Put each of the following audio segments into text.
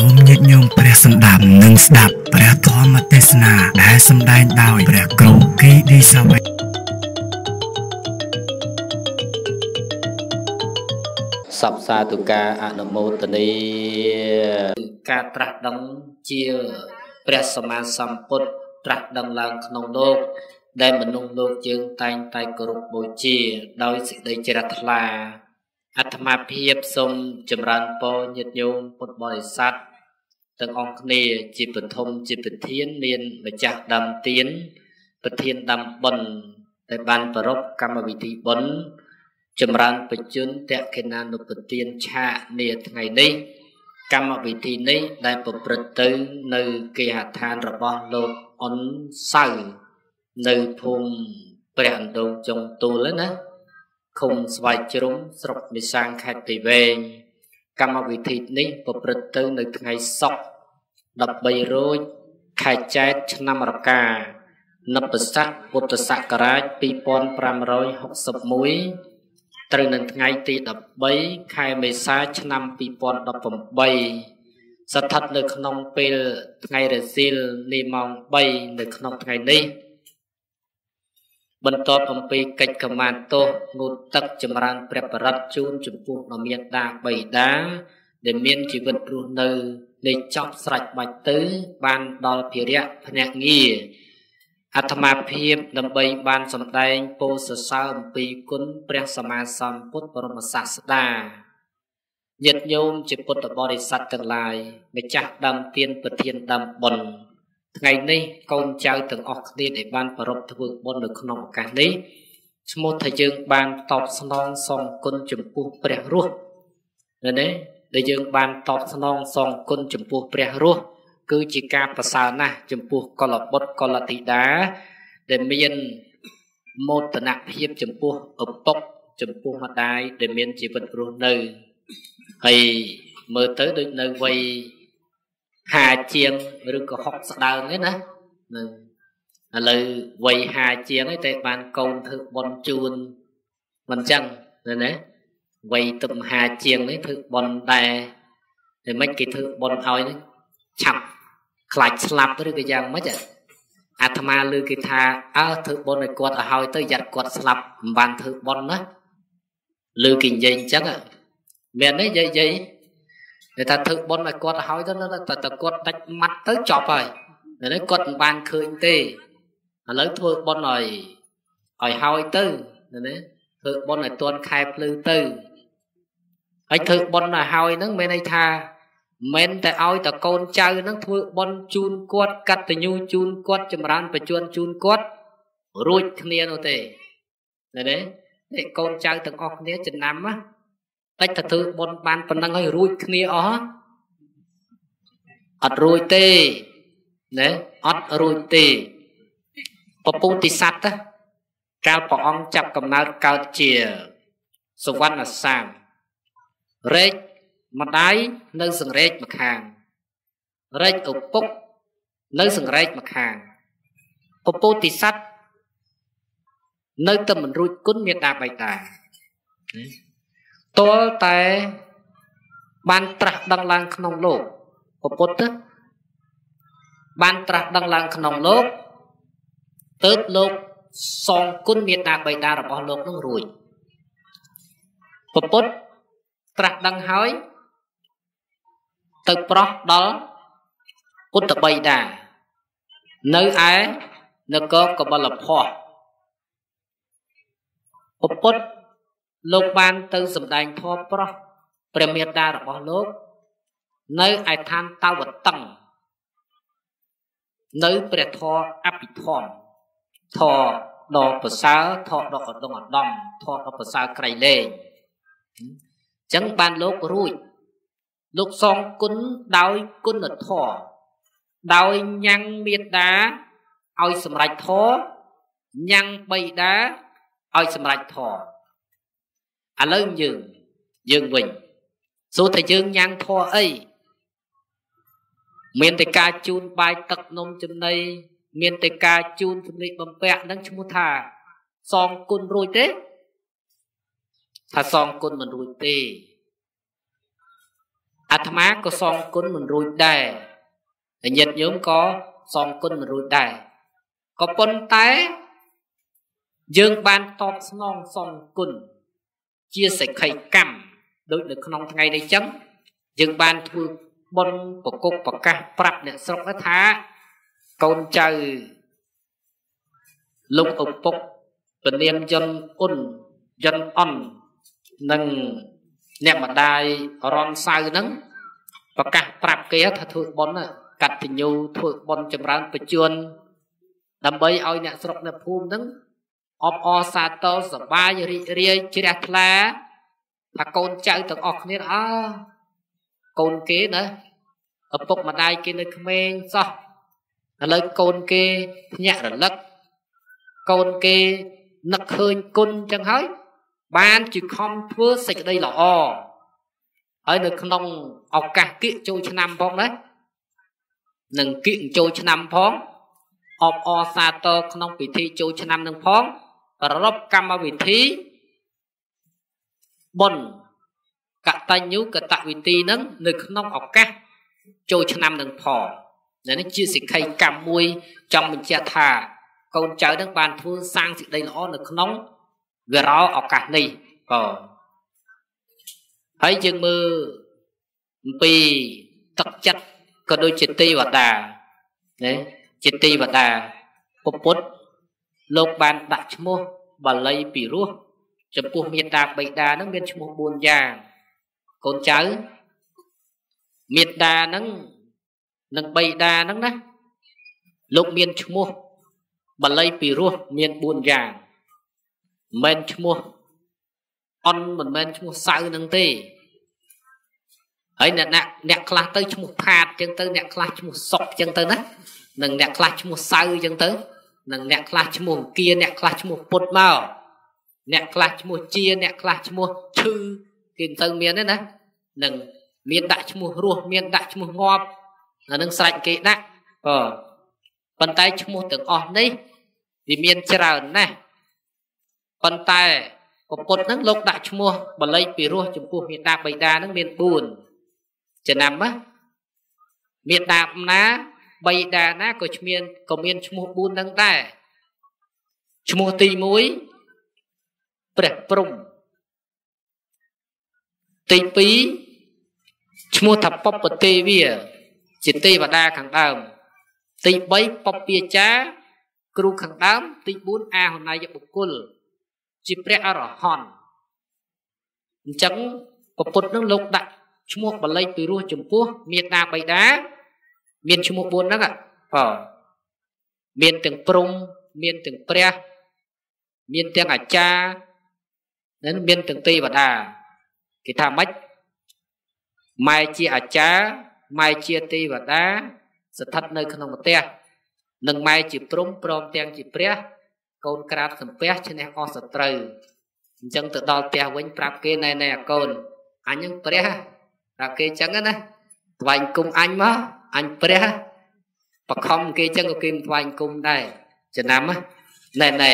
សូមញាតិញោមព្រះសម្ដាប់និងស្ដាប់ព្រះធម៌ទេសនាដែលសម្ដែងដោយព្រះគ្រូគីឌីសាវេសពសាទុការអនុមោទនីការត្រាស់ដឹងជាព្រះសម្មាសម្ពុទ្ធត្រាស់ដឹងឡើងក្នុងលោកដែលមនុស្សលោកយើងតែងតែគោរពបូជា ដោយសេចក្តីជ្រះថ្លា អាត្មាភាពសូមចម្រើនពរញាតិញោមពុទ្ធបរិស័ទទាំងអស់គ្នាជាពធមជាប្រធានមានម្ចាស់ដើមទៀនប្រធានដើមបុណ្យដែលបានប្រពកម្មវិធីបុណ្យចម្រើនបជនតេកិណានុពទានឆាកនាថ្ងៃនេះ កម្មវិធីនេះដែលប្រព្រឹត្តទៅនៅគេហដ្ឋានរបស់លោកអ៊ុនសៅនៅភូមិព្រះអណ្ដូងចុងទូលណា ឃុំស្វាយជ្រុំស្រុកនិសាងខេត្តពីវែងកម្មវិធីនេះប្រព្រឹត្តទៅនៅថ្ងៃសុក្រ13រោចខែចែកឆ្នាំរកានិព្វស័កពុទ្ធសករាជ2561ត្រូវនៅថ្ងៃទី13ខែមេសាឆ្នាំ2018ស្ថិតនៅក្នុងពេលថ្ងៃរសៀលនាម៉ោង3នៅក្នុងថ្ងៃនេះ បន្ទាប់អំពីកិច្ចកម្មាទោសងូតទឹកចម្រើនព្រះបរិត្តជូនចំពោះដ៏មានតាបៃតាដែលមានជីវិតរស់នៅលេចចប់ស្រេចបាច់ទៅ បានដល់ភិរៈភ្នាក់ងារអាត្មាភាពដើម្បីបានសម្ដែងពោសសើរអំពីគុណព្រះសម្មាសម្ពុទ្ធបរមសាស្តាញាតិញោមជាពុទ្ធបរិស័ទទាំងឡាយម្ចាស់ដើមទានប្រធានដើមបុណ្យ ថ្ងៃនេះកូនចៅទាំងអស់គ្នាដែលបានប្រពធ្វើបុណ្យនៅក្នុងឱកាសនេះឈ្មោះថាយើងបានតបស្នងសងគុណចំពោះព្រះរស់ណាណាដែលយើងបានតបស្នងសងគុណចំពោះព្រះរស់គឺជាការប្រសើរណាស់ចំពោះកុលបុត្រកុលធីតាដែលមានមោទនភាពចំពោះឪពុកចំពោះម្ដាយដែលមានជីវិតរស់នៅហើយមើលទៅដូចនៅវ័យ 50ជាងឬក៏60ស្ដើងទេណានឹងឥឡូវវ័យ50ជាងឯតែបានកូនធ្វើបន់ជូនមិនចឹងណាណាវ័យទឹកមហាជាងនេះធ្វើបន់ដែរតែមិនគេធ្វើបន់ឲ្យនេះឆាប់ខ្លាចស្លាប់ឬក៏យ៉ាងម៉េចអាត្មាឮគេថាអើធ្វើបន់ឲ្យគាត់ឲ្យហើយទៅយ៉ាត់គាត់ស្លាប់មិនបានធ្វើបន់ណាឮគេនិយាយអញ្ចឹងមែនទេយាយយាយ តែថាធ្វើបន់ឲ្យគាត់ឲ្យទៅតែតែគាត់ដាច់ម៉ាត់ទៅចប់ហើយតែគាត់មិនបានឃើញទេឥឡូវធ្វើបន់ឲ្យឲ្យហើយទៅណាធ្វើបន់ឲ្យតន់ខែភ្លឺទៅហើយធ្វើបន់ឲ្យហើយហ្នឹងមានន័យថាមិនតែឲ្យតកូនចៅហ្នឹងធ្វើបន់ជូនគាត់កតញ្ញូជូនគាត់ចម្រើនបច្ចុប្បន្នជូនគាត់រួចគ្នានោះទេណាទេនេះកូនចៅទាំងអស់គ្នាចំណាំណា តិចទៅធ្វើបន់បានប៉ុណ្ណឹងហើយរួចគ្នាអស់អត់រួចទេណាអត់រួចទេពពុទ្ធិសត្វកាលព្រះអង្គចាប់កំណើតកើតជាសវណ្ណសាមរែកម្ដាយនៅសង្រេចម្ខាងរែកឪពុកនៅសង្រេចម្ខាងពពុទ្ធិសត្វនៅតែមិនរួចគុណមេត្តាបៃតា ទាល់តែបានត្រាស់ដឹងឡើងក្នុងលោកពុទ្ធបានត្រាស់ដឹងឡើងក្នុងលោកទើបលោកសងគុណមេត្តាបិតារបស់លោកនឹងរួចពុទ្ធត្រាស់ដឹងហើយទៅប្រោះដល់ពុទ្ធបិតានៅឯនគរកបលភ័ពុទ្ធ លោកបានទៅសម្ដែងធម៌ប្រោះព្រះមេត្តារបស់លោក នៅឯឋានតវតឹងនៅព្រះធម៌អភិធម្មធម៌ដ៏ប្រសើរធម៌ដ៏ឧត្តមឧត្តមធម៌ដ៏ប្រសើរក្រៃលែងអញ្ចឹងបានលោករួចលោកសងគុណដោយគុណធម៌ដោយញ៉ាំងមេត្តាឲ្យសម្រេចធម៌ញ៉ាំងបៃតាឲ្យសម្រេចធម៌ ឥឡូវយើងយើងវិញសួរថាយើងញ៉ាំងធម៌អីមានតែការជូនបាយទឹកនំចំណីមានតែការជូនសម្លៀកបំពាក់នឹងឈ្មោះថា សងគុណរួចទេថាសងគុណមិនរួចទេអាត្មាក៏សងគុណមិនរួចដែរហើយញាតិញោមក៏សងគុណមិនរួចដែរក៏ប៉ុន្តែ យើងបានតបស្នងសងគុណ ជាសិក្ខីកម្មដូចនៅក្នុងថ្ងៃនេះចឹងយើងបានធ្វើបុណ្យប្រកុកប្រកាសប្រាប់អ្នកស្រុកថាកូនចៅលោកឪពុកពនាមយន្តអ៊ុនយន្តអននិងអ្នកម្ដាយរនសៅហ្នឹងប្រកាសប្រាប់គេថាធ្វើបុណ្យកតញ្ញូធ្វើបុណ្យចម្រើនបច្ចុប្បន្នដើម្បីឲ្យអ្នកស្រុកនៅភូមិហ្នឹង អបអរសាទរសប្បាយរីករាយជ្រះថ្លាថាកូនចៅទាំងអស់គ្នាអើកូនគេណាឪពុកម្ដាយគេនៅក្មេងសោះឥឡូវកូនគេភ្ញាក់រលឹកកូនគេនឹកឃើញគុណចឹងហើយ បានជាខំធ្វើសេចក្តីល្អហើយនៅក្នុងឱកាសគៀកចូលឆ្នាំផងណានឹងគៀកចូលឆ្នាំផងអបអរសាទរក្នុងពិធីចូលឆ្នាំនឹងផង ប្ររពកម្មវិធីបុណ្យកតញ្ញូកតវិធីនឹងនៅក្នុងឱកាសចូលឆ្នាំនឹងផងនេះជាសិក្ខីកម្មមួយចង់បញ្ជាក់ថាកូនចៅនឹងបានធ្វើសាងសេចក្តីល្អនៅក្នុងវារោឱកាសនេះបាទហើយយើងមើលអំពីទឹកចិត្តក៏ដូចជាទេវតាណាជាទេវតាពុទ្ធ លោកបានដាក់ឈ្មោះបាលីពីរោះចំពោះមេត្តាបិតានឹងមានឈ្មោះ4យ៉ាងកូនចៅមេត្តានឹងនិងបិតានឹងណាលោកមានឈ្មោះបាលីពីរោះមាន4យ៉ាងមិនមែនឈ្មោះអនមិនមែនឈ្មោះសៅនឹងទេហើយអ្នកអ្នកខ្លះទៅឈ្មោះផាតចឹងទៅអ្នកខ្លះឈ្មោះសុកចឹងទៅណានិងអ្នកខ្លះឈ្មោះសៅចឹងទៅ និងអ្នកខ្លះឈ្មោះគៀអ្នកខ្លះឈ្មោះពុតមកអ្នកខ្លះឈ្មោះជាអ្នកខ្លះឈ្មោះឈឺគេមិនទៅមានទេណានឹងមានដាក់ឈ្មោះរស់មានដាក់ឈ្មោះងាប់អានឹងស្រេចគេដាក់អប៉ុន្តែឈ្មោះទាំងអស់នេះវាមានច្រើនណាស់ប៉ុន្តែពពុទ្ធហ្នឹងលោកដាក់ឈ្មោះបល័យពីរោះចំពោះមេតាបៃតាហ្នឹងមាន4ចំណាំណាមេតាណា បៃតាណាក៏ឈ្មានក៏មានឈ្មោះ4ហ្នឹងដែរឈ្មោះទី1ព្រះព្រំទី2ឈ្មោះថាពពទេវាជាទេវតាខាងដើមទី3ពពាចាគ្រូខាងដើមទី4អាហន័យបុគ្គលជាព្រះអរហន្តអញ្ចឹងពពុទ្ធនឹងលោកដាក់ឈ្មោះបល័យពីរោះចំពោះមេតាបៃតា មានឈ្មោះ4ហ្នឹងបាទមានទាំងព្រំមានទាំងព្រះ មានទាំងអាចារ្យនិងមានទាំងទេវតាគេថាម៉េចម៉ែជាអាចារ្យម៉ែជាទេវតា ស្ថិតនៅក្នុងផ្ទះនិងម៉ែជាព្រំព្រមទាំងជាព្រះ កូនក្រាបសំពះឈ្នះអស់សត្រូវអញ្ចឹងទៅដល់ផ្ទះវិញប្រាប់គេណែណែអាកូនអញនឹងព្រះប្រាប់គេអញ្ចឹងណាថ្វាយគុំអញមក អញព្រះបខំគេអញ្ចឹងក៏គេមិនថ្វាយគុំដែរចំណាំណែណែ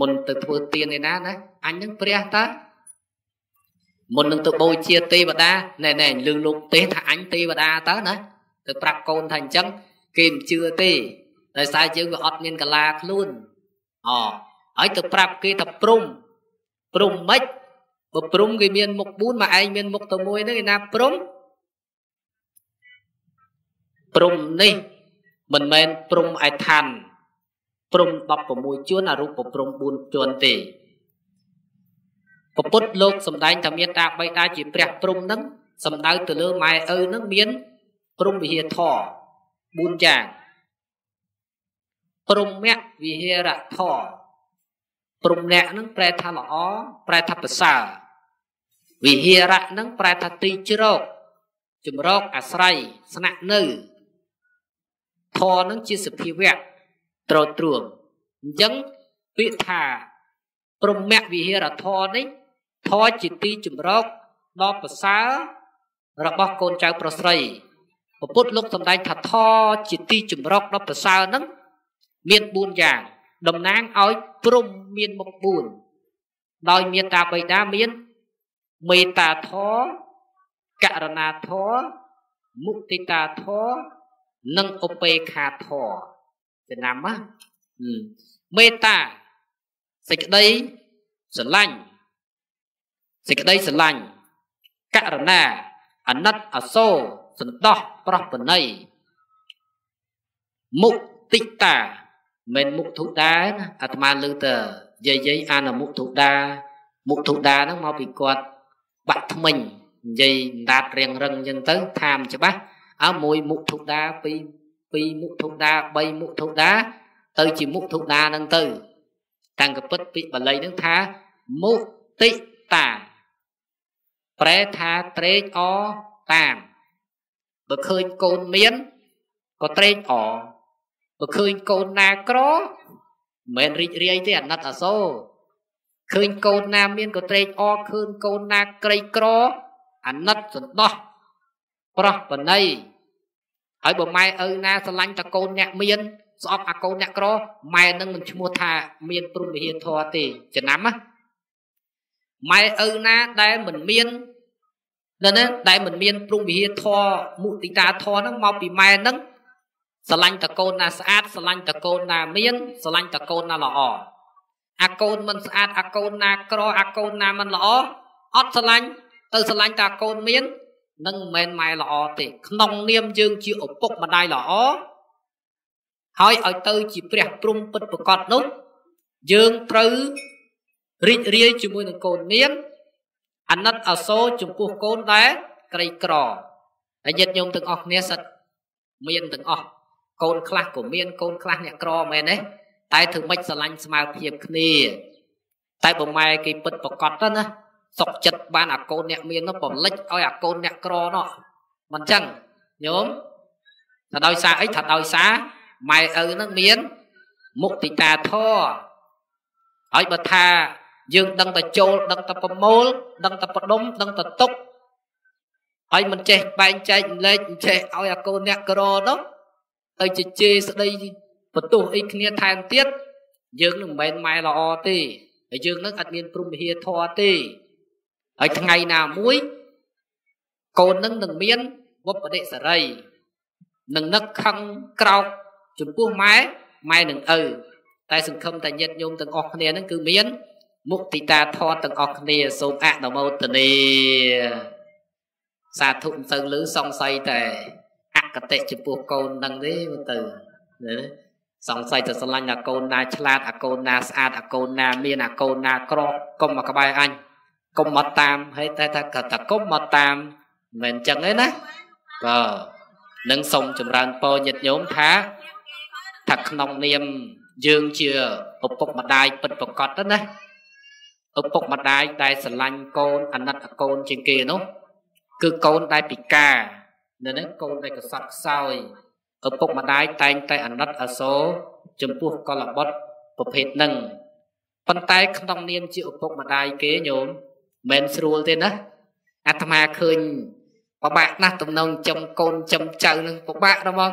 មុនទៅធ្វើទានឯណាណាអញនឹងព្រះតើមុននឹងទៅបូជាទេវតាណែណែលឺលោកទេថាអញទេវតាតើណាទៅប្រាប់កូនថាអញ្ចឹងគេមិនជឿទេដោយសារយើងវាអត់មានកលាខ្លួនអហើយទៅប្រាប់គេថាព្រំព្រំម៉េចបើព្រំគេមានមុខ4មកឯងមានមុខតែមួយហ្នឹងគេណាព្រំ ព្រំនេះមិនមែនព្រំឯឋានព្រំ16ជួនអរូបព្រំ4ជួនទេពពុទ្ធលោកសំដែងថាមានតាបៃតាជាព្រះព្រំហ្នឹងសំដៅទៅលើម៉ែឪហ្នឹងមានព្រំវិហារធរ4យ៉ាងព្រំមៈវិហារធរព្រំអ្នកនឹងប្រែថាល្អប្រែថាប្រសើរវិហារៈនឹងប្រែថាទីជ្រកជំរកអាស្រ័យស្នាក់នៅ ធរនឹងជាសភាវៈត្រទ្រួងអញ្ចឹងពាក្យថាព្រំមៈវិហារធរនេះធរជាទីជំរកដ៏ប្រសើររបស់កូនចៅប្រុសស្រីពពុទ្ធលោកសម្ដែងថាធរជាទីជំរកដ៏ប្រសើរហ្នឹងមាន4យ៉ាង តំណាងឲ្យព្រំមានមុខ4ដោយមេត្តាបិតាមានមេត្តាធករណាធម៌មុទិតាធម៌ និងឧបេខាធម៌ចំណាំណាមេត្តាសេចក្តីស្រឡាញ់សេចក្តីស្រឡាញ់ករណាអណិតអសូរសន្តោសប្រោះបណៃមុទិតាមិនមុខធុដាណាអាត្មាលើទៅយាយយាយអានមុខធុដាមុខធុដាហ្នឹងមកពីគាត់បាក់ថ្មិញនិយាយដាតរៀងរឹងអញ្ចឹងទៅថាមច្បាស់ អើមួយមុខធុដាពីរពីរមុខធុដា3មុខធុដាទៅជាមុខធុដាហ្នឹងទៅតាំងកពិតពីបាលីហ្នឹងថាមុតិតាប្រែថាត្រេកអរតាមបើឃើញកូនមានក៏ត្រេកអរបើឃើញកូនណាក្រមិនរីករាយទេអាណិតអាសូរឃើញកូនណាមានក៏ត្រេកអរឃើញកូនណាក្រីក្រអាណិតសន្តោស ប្រោះបណៃហើយបើម៉ែឪណាស្រឡាញ់តកូនអ្នកមានស្អប់អាកូនអ្នកក្រម៉ែនឹងមិនឈ្មោះថាមានព្រំវិហារធរទេចំណាំណាម៉ែឪណាដែលមិនមាននៅណាដែលមិនមានព្រំវិហារធរមុទិតាធរហ្នឹងមកពីម៉ែហ្នឹងស្រឡាញ់តកូនណាស្អាតស្រឡាញ់តកូនណាមានស្រឡាញ់តកូនណាល្អអាកូនមិនស្អាតអាកូនណាក្រអាកូនណាមិនល្អអត់ស្រឡាញ់ទៅស្រឡាញ់តែកូនមាន នឹងមិនមែនម៉ែល្អទេក្នុងនាមយើងជាឪពុកម្ដាយល្អហើយឲ្យទៅជាព្រះព្រំពិតប្រកបនោះយើងត្រូវរីករាយជាមួយនឹងកូនមានអាណិតអសូរចំពោះកូនដែលក្រីក្រហើយញាតិញោមទាំងអស់គ្នាសិតមានទាំងអស់កូនខ្លះក៏មានកូនខ្លះអ្នកក្រមែនទេតែធ្វើម៉េចស្រឡាញ់ស្មើភាពគ្នា តែបើម៉ែគេពិតប្រកបទៅណា សុកចិត្តបានអាកូនអ្នកមាននោះបំលិចឲ្យអាកូនអ្នកក្រនោះមិនចឹងញោមថាដោយសារអីថាដោយសារម៉ែឪនឹងមានមុខតិតាធរហើយបើថាយើងដឹងតែចូលដឹងតែប្រមូលដឹងតែបដុំដឹងតែទុកហើយមិនចេះបែងចែកលេខមិនចេះឲ្យអាកូនអ្នកក្រនោះទៅជជែកស្ដីបន្ទោសអីគ្នាថែមទៀតយើងនឹងមិនមែនម៉ែល្អទេហើយយើងនឹងអត់មានព្រំវិហារធរទេ ហើយថ្ងៃណាមួយកូននឹងនឹងមានវបដិសរីនឹងនឹកខឹងក្រោកចំពោះម៉ែម៉ែនឹងឪតែសង្ឃឹមតែញាតិញោមទាំងអស់គ្នានឹងគឺមានមុទិតាធម៌ទាំងអស់គ្នាសូមអនុមោទនាសាធុមិនទៅលើសង្ស័យតែអកតេចំពោះកូននឹងទេមើលទៅណាសង្ស័យតែស្រឡាញ់អាកូនណាឆ្លាតអាកូនណាស្អាតអាកូនណាមានអាកូនណាក្រកុំមកក្បែរអញ កុំមកតាមហើយតែថាក៏តែកុំមកតាមមិនមែនចឹងទេណាបាទនឹងសូមចម្រើនពរញាតិញោមថាថាក្នុងនាមយើងជាឪពុកម្ដាយពិតប្រកបទៅណាឪពុកម្ដាយដែលស្រឡាញ់កូនអាណិតកូនជាងគេនោះគឺកូនដែលពិការនៅនេះកូនដែលកសត់ខ្សោយឪពុកម្ដាយតែងតែអាណិតអាសូរចំពោះកលបុត្រប្រភេទហ្នឹងប៉ុន្តែក្នុងនាមជាឪពុកម្ដាយគេញោម មិនស្រួលទេណាអាត្មាឃើញពិបាកណាស់ទំនងចំកូនចំចៅនឹងពិបាកដល់មក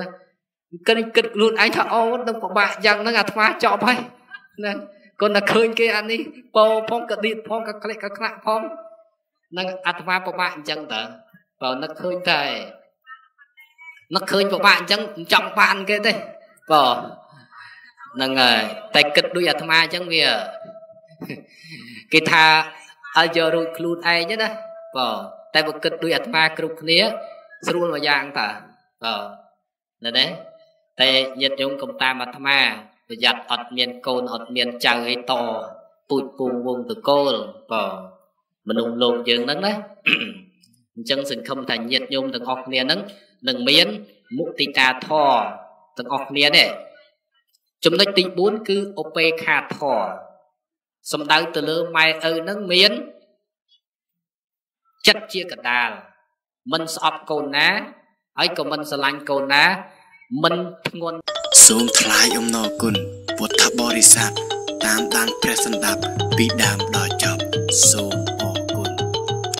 ណាគិតគិតខ្លួនឯងថាអូនឹងពិបាកយ៉ាងហ្នឹងអាត្មាចប់ហើយណាគាត់តែឃើញគេអានេះពោផងកឌៀតផងក៏ក្លេកក៏ខ្លាក់ផងនឹងអាត្មាពិបាកអញ្ចឹងតើបើនឹកឃើញតែនឹកឃើញពិបាកអញ្ចឹងមិនចង់បានគេទេបើហ្នឹងហើយតែគិតដូចអាត្មាអញ្ចឹងវា គេថាឲ្យយករួចខ្លួនឯងណាបើតែបើគិតដូចអាត្មាគ្រប់គ្នា ស្រួលមួយយ៉ាងតើបើណាស់តែញាតិញោមកុំតាមអាត្មាប្រយ័ត្នអត់មានកូនអត់មានចៅអីតពូជពងវងតកូលបើមនុស្សលោកយើងហ្នឹងណាអញ្ចឹងសង្ឃឹមថាញាតិញោមទាំងអស់គ្នាហ្នឹងនឹងមានមុទិតាធរទាំងអស់គ្នានេះចំណុចទី4គឺឧបេខាធរ សំដៅទៅលើម៉ែឪហ្នឹងមានចិត្តជាកដាលមិនស្អប់កូនណាហើយក៏មិនស្រឡាញ់កូនណា មិនធ្ងន់សូមថ្លែងអំណរគុណពុទ្ធបរិស័ទតាមដានព្រះសម្ដាប់ពីដើមដល់ចប់សូម